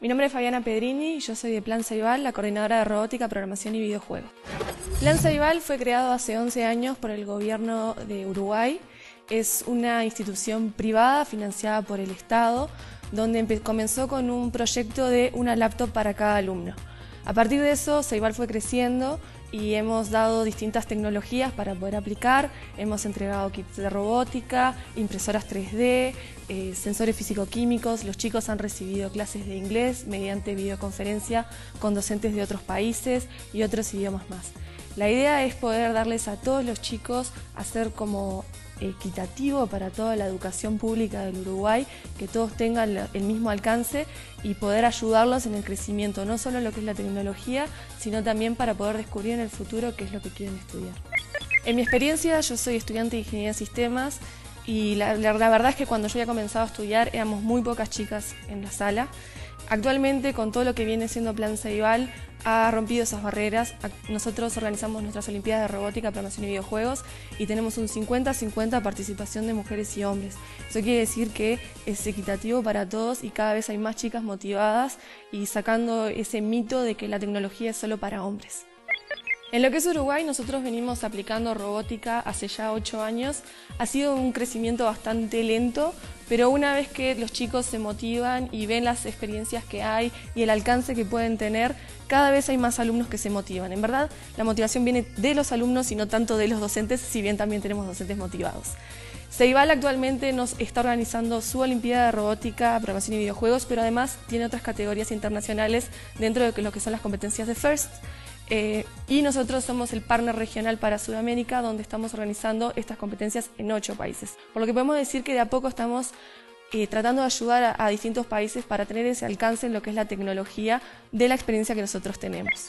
Mi nombre es Fabiana Pedrini y yo soy de Plan Ceibal, la coordinadora de robótica, programación y videojuegos. Plan Ceibal fue creado hace 11 años por el gobierno de Uruguay. Es una institución privada financiada por el Estado, donde comenzó con un proyecto de una laptop para cada alumno. A partir de eso, Ceibal fue creciendo y hemos dado distintas tecnologías para poder aplicar. Hemos entregado kits de robótica, impresoras 3D, eh, sensores físico-químicos. Los chicos han recibido clases de inglés mediante videoconferencia con docentes de otros países y otros idiomas más. La idea es poder darles a todos los chicos hacer como equitativo para toda la educación pública del Uruguay, que todos tengan el mismo alcance y poder ayudarlos en el crecimiento, no solo en lo que es la tecnología, sino también para poder descubrir en el futuro qué es lo que quieren estudiar. En mi experiencia, yo soy estudiante de Ingeniería de Sistemas y la, verdad es que cuando yo había comenzado a estudiar éramos muy pocas chicas en la sala. Actualmente, con todo lo que viene siendo Plan Ceibal, ha rompido esas barreras. Nosotros organizamos nuestras Olimpiadas de Robótica, Programación y Videojuegos y tenemos un 50-50 participación de mujeres y hombres. Eso quiere decir que es equitativo para todos y cada vez hay más chicas motivadas y sacando ese mito de que la tecnología es solo para hombres. En lo que es Uruguay, nosotros venimos aplicando robótica hace ya ocho años. Ha sido un crecimiento bastante lento, pero una vez que los chicos se motivan y ven las experiencias que hay y el alcance que pueden tener, cada vez hay más alumnos que se motivan. En verdad, la motivación viene de los alumnos y no tanto de los docentes, si bien también tenemos docentes motivados. Ceibal actualmente nos está organizando su Olimpiada de Robótica, Programación y Videojuegos, pero además tiene otras categorías internacionales dentro de lo que son las competencias de FIRST. Eh, y nosotros somos el partner regional para Sudamérica, donde estamos organizando estas competencias en ocho países. Por lo que podemos decir que de a poco estamos eh, tratando de ayudar a distintos países para tener ese alcance en lo que es la tecnología de la experiencia que nosotros tenemos.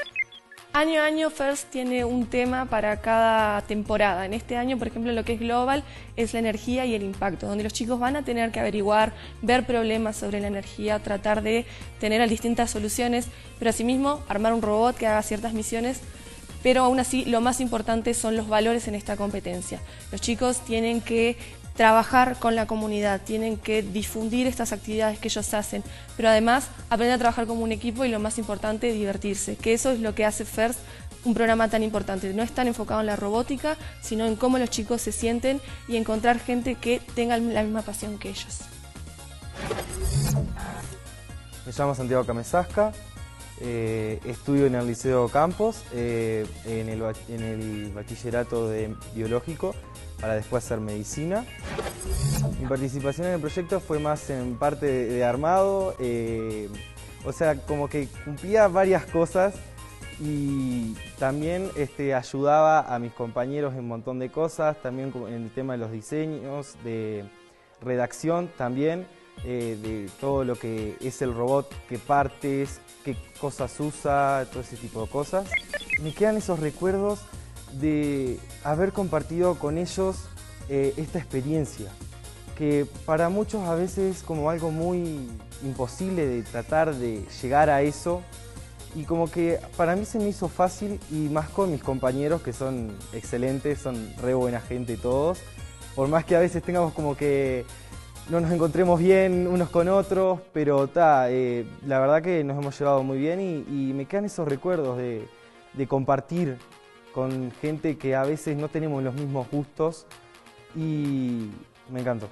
Año a año First tiene un tema para cada temporada. En este año, por ejemplo, lo que es global es la energía y el impacto, donde los chicos van a tener que averiguar, ver problemas sobre la energía, tratar de tener distintas soluciones, pero asimismo armar un robot que haga ciertas misiones pero aún así lo más importante son los valores en esta competencia. Los chicos tienen que trabajar con la comunidad, tienen que difundir estas actividades que ellos hacen, pero además aprender a trabajar como un equipo y lo más importante, divertirse, que eso es lo que hace FIRST un programa tan importante. No es tan enfocado en la robótica, sino en cómo los chicos se sienten y encontrar gente que tenga la misma pasión que ellos. Me llamo Santiago Camesasca, eh, estudio en el Liceo Campos, eh, en el bachillerato de biológico para después hacer medicina. Mi participación en el proyecto fue más en parte de, armado, eh, o sea, como que cumplía varias cosas y también este, ayudaba a mis compañeros en un montón de cosas, también en el tema de los diseños, de redacción también, eh, de todo lo que es el robot, qué partes, qué cosas usa, todo ese tipo de cosas. Me quedan esos recuerdos de haber compartido con ellos eh, esta experiencia, que para muchos a veces como algo muy imposible de tratar de llegar a eso, y como que para mí se me hizo fácil y más con mis compañeros que son excelentes, son re buena gente todos, por más que a veces tengamos como que no nos encontremos bien unos con otros, pero eh, la verdad que nos hemos llevado muy bien y, me quedan esos recuerdos de, de compartir con gente que a veces no tenemos los mismos gustos y me encantó.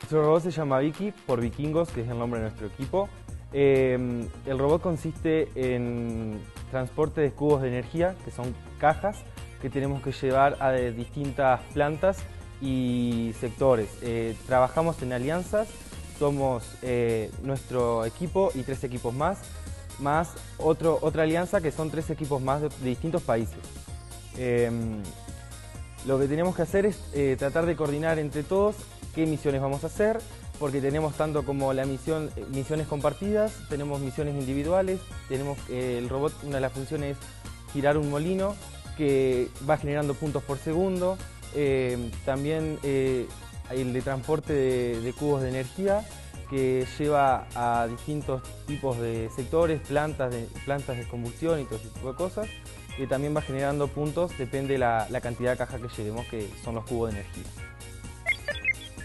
Nuestro robot se llama Vicky por Vikingos, que es el nombre de nuestro equipo. Em, el robot consiste en transporte de cubos de energía, que son cajas que tenemos que llevar a distintas plantas y sectores. Eh, trabajamos en alianzas, somos eh, nuestro equipo y tres equipos más más otro, otra alianza que son tres equipos más de, distintos países. Em, lo que tenemos que hacer es eh, tratar de coordinar entre todos qué misiones vamos a hacer, porque tenemos tanto como la misión, eh, misiones compartidas, tenemos misiones individuales, tenemos eh, el robot, una de las funciones es girar un molino que va generando puntos por segundo, em, también el de transporte de cubos de energía, que lleva a distintos tipos de sectores, plantas de, plantas de combustión y todo ese tipo de cosas, que también va generando puntos, depende la, la cantidad de caja que llevemos, que son los cubos de energía.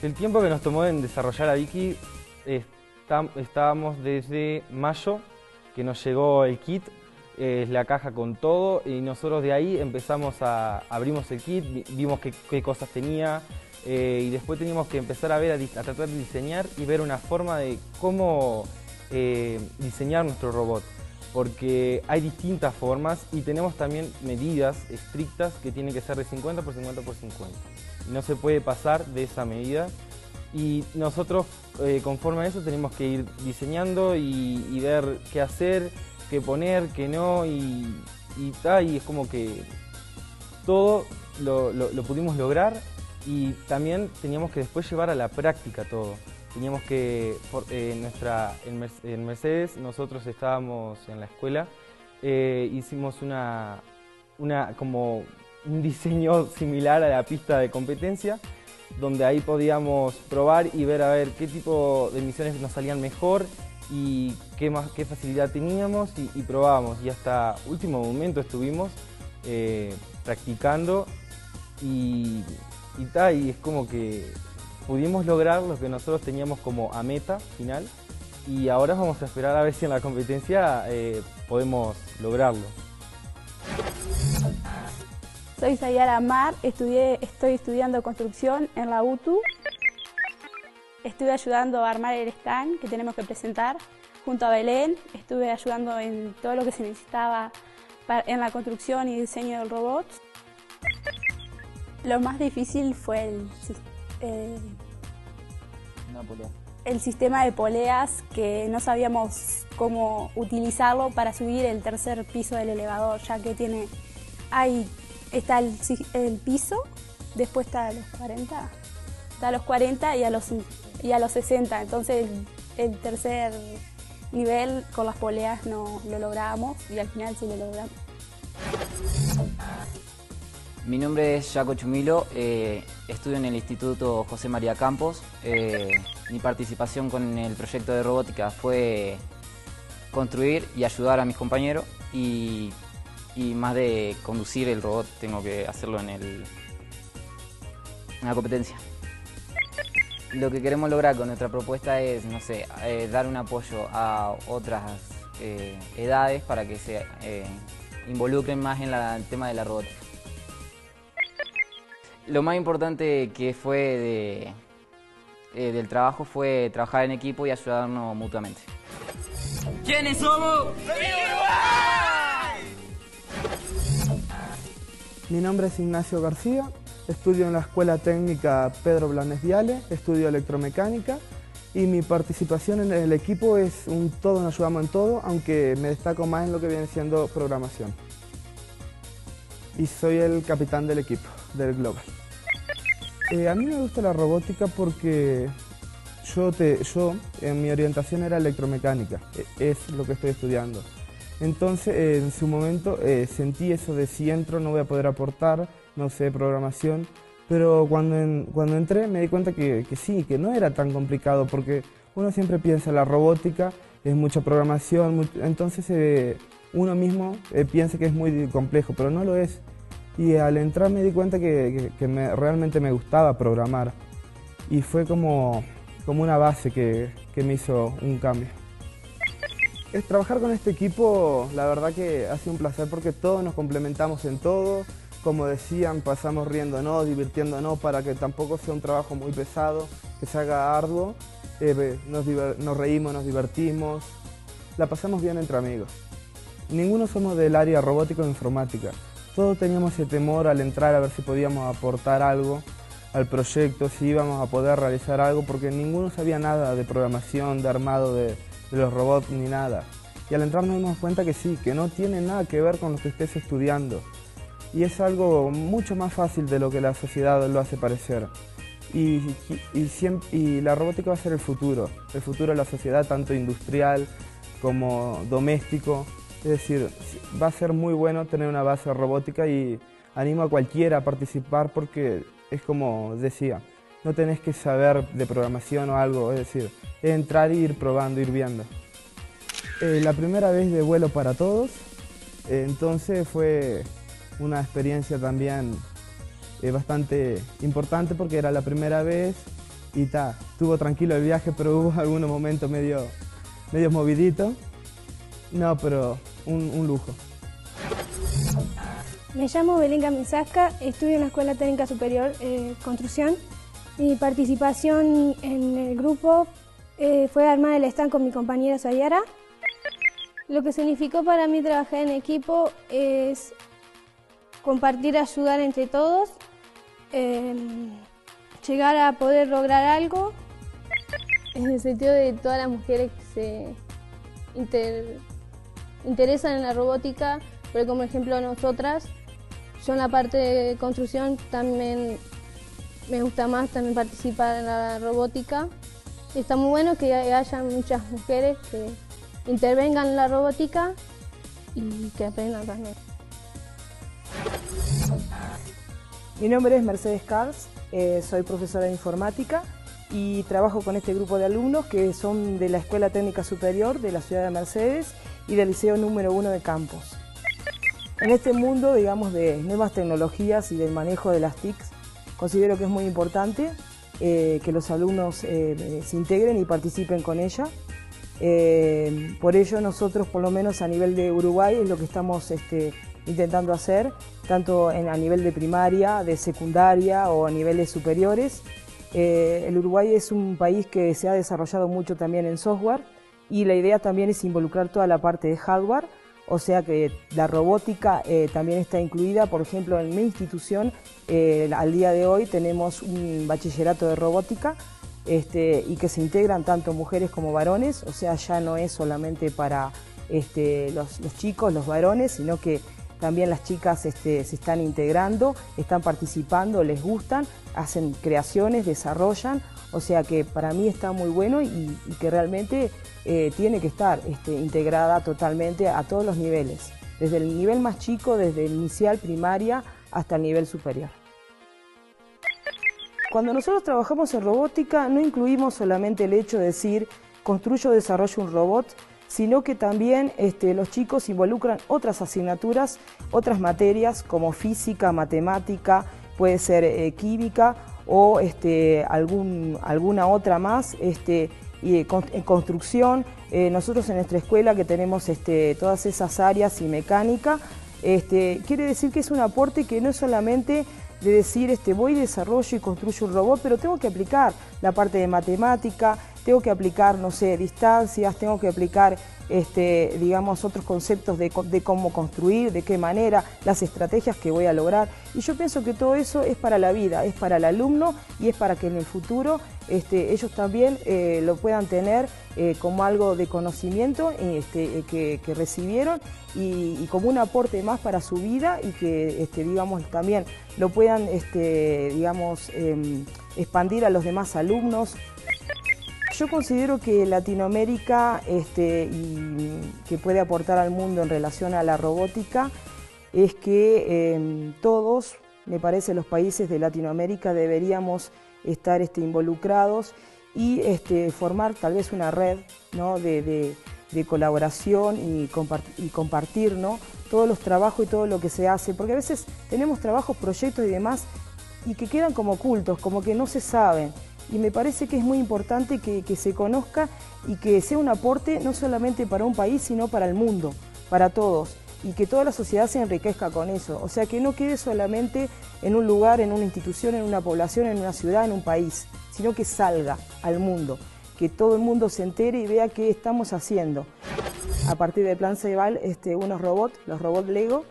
El tiempo que nos tomó en desarrollar a Vicky es estábamos desde mayo, que nos llegó el kit, es la caja con todo, y nosotros de ahí empezamos a, abrimos el kit, vimos qué, cosas tenía, eh, y después teníamos que empezar a ver, a, tratar de diseñar y ver una forma de cómo eh, diseñar nuestro robot porque hay distintas formas y tenemos también medidas estrictas que tienen que ser de 50 por 50 por 50. No se puede pasar de esa medida y nosotros eh, conforme a eso tenemos que ir diseñando y, ver qué hacer, qué poner, qué no y, y, y es como que todo lo, lo pudimos lograr y también teníamos que después llevar a la práctica todo teníamos que, eh, nuestra, en, Mercedes, nosotros estábamos en la escuela, eh, hicimos una, una, como un diseño similar a la pista de competencia, donde ahí podíamos probar y ver a ver qué tipo de misiones nos salían mejor y qué, más, qué facilidad teníamos y, probábamos. Y hasta último momento estuvimos eh, practicando y, y, y es como que pudimos lograr lo que nosotros teníamos como a meta final y ahora vamos a esperar a ver si en la competencia eh, podemos lograrlo. Soy Sayara Mar, estudié, estoy estudiando construcción en la UTU. Estuve ayudando a armar el stand que tenemos que presentar junto a Belén. Estuve ayudando en todo lo que se necesitaba en la construcción y diseño del robot. Lo más difícil fue el sistema eh, el sistema de poleas que no sabíamos cómo utilizarlo para subir el tercer piso del elevador, ya que tiene, ahí está el, piso, después está a los 40, está a los 40 y a los, y a los 60, entonces el, tercer nivel con las poleas no lo logramos y al final sí lo logramos. Mi nombre es Jaco Chumilo, eh, estudio en el Instituto José María Campos. Eh, mi participación con el proyecto de robótica fue construir y ayudar a mis compañeros y, más de conducir el robot tengo que hacerlo en, la competencia. Lo que queremos lograr con nuestra propuesta es, no sé, eh, dar un apoyo a otras edades para que se involucren más en el tema de la robótica. Lo más importante que fue eh, del trabajo fue trabajar en equipo y ayudarnos mutuamente. ¿Quiénes somos? Mi nombre es Ignacio García, estudio en la Escuela Técnica Pedro Blanes Viale, estudio electromecánica y mi participación en el equipo es un todo, nos ayudamos en todo, aunque me destaco más en lo que viene siendo programación. Y soy el capitán del equipo del Global. Eh, a mí me gusta la robótica porque yo, te, yo en mi orientación era electromecánica, e, es lo que estoy estudiando. Entonces, en su momento eh, sentí eso de si entro no voy a poder aportar, no sé, programación, pero cuando, cuando entré me di cuenta que, sí, que no era tan complicado, porque uno siempre piensa la robótica, es mucha programación, entonces eh, uno mismo piensa que es muy complejo, pero no lo es. Y al entrar me di cuenta que, realmente me gustaba programar y fue como, una base que, me hizo un cambio. Es trabajar con este equipo, la verdad que ha sido un placer porque todos nos complementamos en todo. Como decían, pasamos riéndonos, divirtiéndonos para que tampoco sea un trabajo muy pesado, que se haga arduo. Eh, nos reímos, nos divertimos, la pasamos bien entre amigos. Ninguno somos del área robótica o informática. Todos teníamos ese temor al entrar a ver si podíamos aportar algo al proyecto, si íbamos a poder realizar algo, porque ninguno sabía nada de programación, de armado de, los robots ni nada. Y al entrar nos dimos cuenta que sí, que no tiene nada que ver con lo que estés estudiando. Y es algo mucho más fácil de lo que la sociedad lo hace parecer. Y, la robótica va a ser el futuro, el futuro de la sociedad, tanto industrial como doméstico. Es decir, va a ser muy bueno tener una base robótica y animo a cualquiera a participar porque es como decía, no tenés que saber de programación o algo, es decir, entrar e ir probando, ir viendo. Eh, la primera vez de vuelo para todos, entonces fue una experiencia también eh, bastante importante porque era la primera vez y ta, estuvo tranquilo el viaje, pero hubo algunos momentos medio, medio moviditos. No, pero un, lujo. Me llamo Belén Camisasca, estudio en la Escuela Técnica Superior eh, Construcción. Mi participación en el grupo eh, fue armar el stand con mi compañera Sayara. Lo que significó para mí trabajar en equipo es compartir, ayudar entre todos, eh, llegar a poder lograr algo. En el sentido de todas las mujeres que se inter- interesan en la robótica, porque como ejemplo nosotras, yo en la parte de construcción también me gusta más también participar en la robótica. Está muy bueno que haya muchas mujeres que intervengan en la robótica y que aprendan también. Mi nombre es Mercedes Cars, eh, soy profesora de informática y trabajo con este grupo de alumnos que son de la Escuela Técnica Superior de la ciudad de Mercedes y del Liceo número 1 de Campos. En este mundo, digamos, de nuevas tecnologías y del manejo de las TICs, considero que es muy importante eh, que los alumnos eh, se integren y participen con ella. Eh, por ello nosotros, por lo menos a nivel de Uruguay, es lo que estamos este, intentando hacer, tanto en, a nivel de primaria, de secundaria o a niveles superiores. Eh, el Uruguay es un país que se ha desarrollado mucho también en software y la idea también es involucrar toda la parte de hardware, o sea que la robótica eh, también está incluida, por ejemplo, en mi institución, eh, al día de hoy tenemos un bachillerato de robótica este, y que se integran tanto mujeres como varones, o sea, ya no es solamente para este, los, los chicos, los varones, sino que también las chicas este, se están integrando, están participando, les gustan, hacen creaciones, desarrollan, o sea que para mí está muy bueno y, que realmente eh, tiene que estar este, integrada totalmente a todos los niveles, desde el nivel más chico, desde el inicial, primaria, hasta el nivel superior. Cuando nosotros trabajamos en robótica no incluimos solamente el hecho de decir construyo o desarrollo un robot, sino que también este, los chicos involucran otras asignaturas, otras materias como física, matemática, puede ser eh, química o este, algún, alguna otra más, este, eh, en construcción. Eh, nosotros en nuestra escuela que tenemos este, todas esas áreas y mecánica, este, quiere decir que es un aporte que no es solamente de decir este, voy, desarrollo y construyo un robot, pero tengo que aplicar la parte de matemática, tengo que aplicar, no sé, distancias, tengo que aplicar, este, digamos, otros conceptos de, cómo construir, de qué manera, las estrategias que voy a lograr. Y yo pienso que todo eso es para la vida, es para el alumno y es para que en el futuro este, ellos también eh, lo puedan tener eh, como algo de conocimiento este, eh, que, recibieron y, como un aporte más para su vida y que, digamos, también lo puedan, digamos, em, expandir a los demás alumnos. Yo considero que Latinoamérica este, que puede aportar al mundo en relación a la robótica es que em, todos, me parece, los países de Latinoamérica deberíamos estar este, involucrados y este, formar tal vez una red ¿no? de, colaboración y, y compartir ¿no? todos los trabajos y todo lo que se hace, porque a veces tenemos trabajos, proyectos y demás y que quedan como ocultos, como que no se saben. Y me parece que es muy importante que, se conozca y que sea un aporte no solamente para un país, sino para el mundo, para todos. Y que toda la sociedad se enriquezca con eso. O sea, que no quede solamente en un lugar, en una institución, en una población, en una ciudad, en un país, sino que salga al mundo. Que todo el mundo se entere y vea qué estamos haciendo. A partir del plan Ceibal, este, unos robots, los robots Lego,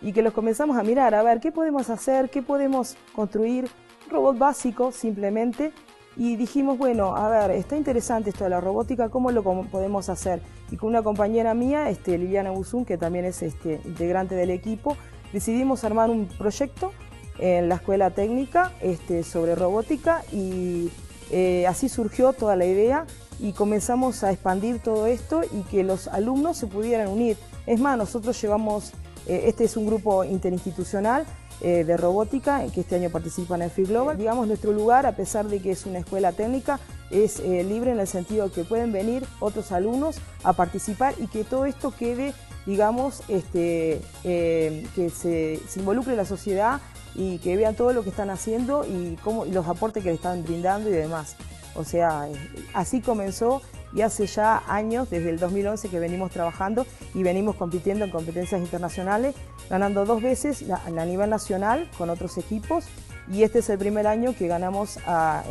y que los comenzamos a mirar, a ver qué podemos hacer, qué podemos construir, un robot básico simplemente, y dijimos, bueno, a ver, está interesante esto de la robótica, ¿cómo lo podemos hacer? Y con una compañera mía, este, Liliana Buzún, que también es este, integrante del equipo, decidimos armar un proyecto en la escuela técnica este, sobre robótica y eh, así surgió toda la idea y comenzamos a expandir todo esto y que los alumnos se pudieran unir. Es más, nosotros llevamos, eh, este es un grupo interinstitucional eh, de robótica que este año participan en Free Global. Digamos, nuestro lugar, a pesar de que es una escuela técnica, es eh, libre en el sentido que pueden venir otros alumnos a participar y que todo esto quede, digamos, este, eh, que se, se involucre la sociedad y que vean todo lo que están haciendo y, y los aportes que le están brindando y demás. O sea, eh, así comenzó y hace ya años, desde el 2011 que venimos trabajando y venimos compitiendo en competencias internacionales, ganando dos veces a nivel nacional con otros equipos y este es el primer año que ganamos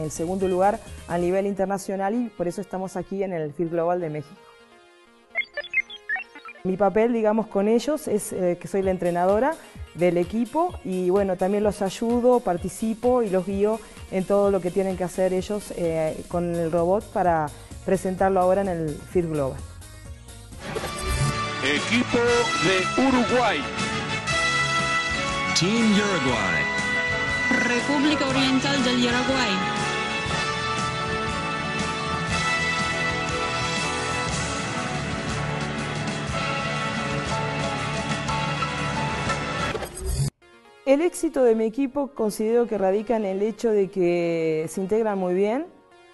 el segundo lugar a nivel internacional y por eso estamos aquí en el FIR Global de México. Mi papel, digamos, con ellos es eh, que soy la entrenadora del equipo y bueno, también los ayudo, participo y los guío en todo lo que tienen que hacer ellos eh, con el robot para presentarlo ahora en el FIR Global. Equipo de Uruguay. Team Uruguay. República Oriental del Uruguay. El éxito de mi equipo considero que radica en el hecho de que se integran muy bien.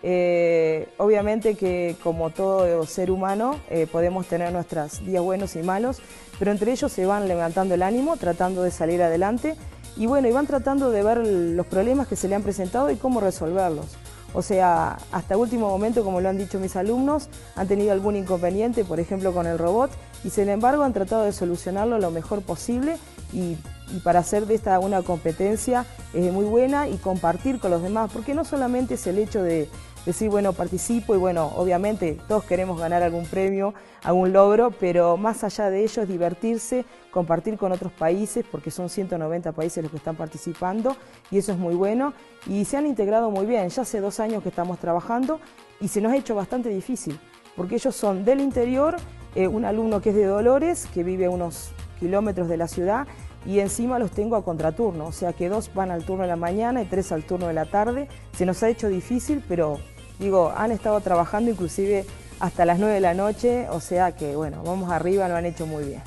Eh, obviamente que como todo ser humano eh, podemos tener nuestros días buenos y malos, pero entre ellos se van levantando el ánimo, tratando de salir adelante y bueno, y van tratando de ver los problemas que se le han presentado y cómo resolverlos. O sea, hasta último momento, como lo han dicho mis alumnos, han tenido algún inconveniente, por ejemplo con el robot, y sin embargo han tratado de solucionarlo lo mejor posible y y para hacer de esta una competencia eh, muy buena y compartir con los demás, porque no solamente es el hecho de decir, bueno, participo y bueno, obviamente todos queremos ganar algún premio, algún logro, pero más allá de ello es divertirse, compartir con otros países, porque son 190 países los que están participando y eso es muy bueno y se han integrado muy bien, ya hace dos años que estamos trabajando y se nos ha hecho bastante difícil, porque ellos son del interior, eh, un alumno que es de Dolores, que vive a unos kilómetros de la ciudad, y encima los tengo a contraturno, o sea que dos van al turno de la mañana y tres al turno de la tarde. Se nos ha hecho difícil, pero digo, han estado trabajando inclusive hasta las 9 de la noche, o sea que bueno, vamos arriba, lo han hecho muy bien.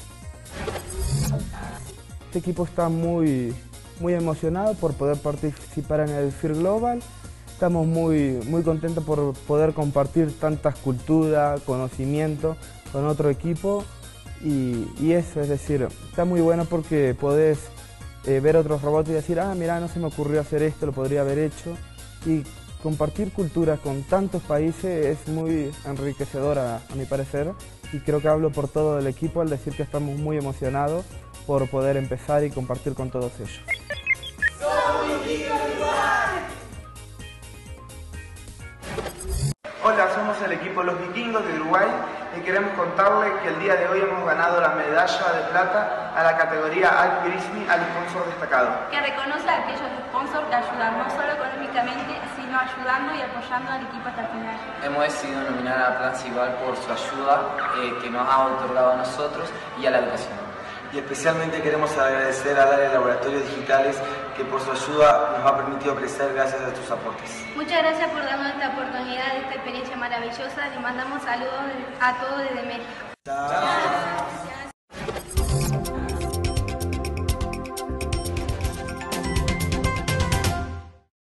Este equipo está muy, muy emocionado por poder participar en el FIR Global. Estamos muy, muy contentos por poder compartir tantas culturas, conocimiento con otro equipo y, eso, es decir, está muy bueno porque podés eh, ver otros robots y decir, ah, mira, no se me ocurrió hacer esto, lo podría haber hecho. Y compartir culturas con tantos países es muy enriquecedora, a mi parecer, y creo que hablo por todo el equipo al decir que estamos muy emocionados por poder empezar y compartir con todos ellos. Hola, somos el equipo Los Vikingos de Uruguay y queremos contarles que el día de hoy hemos ganado la medalla de plata a la categoría Alp Grismi al sponsor destacado. Que reconoce a aquellos sponsors que ayudan no solo económicamente, sino ayudando y apoyando al equipo hasta el final. Hemos decidido nominar a Plan Igual por su ayuda eh, que nos ha otorgado a nosotros y a la educación y especialmente queremos agradecer a área de Laboratorios Digitales que por su ayuda nos ha permitido crecer gracias a tus aportes. Muchas gracias por darnos esta oportunidad, esta experiencia maravillosa. Le mandamos saludos a todos desde México.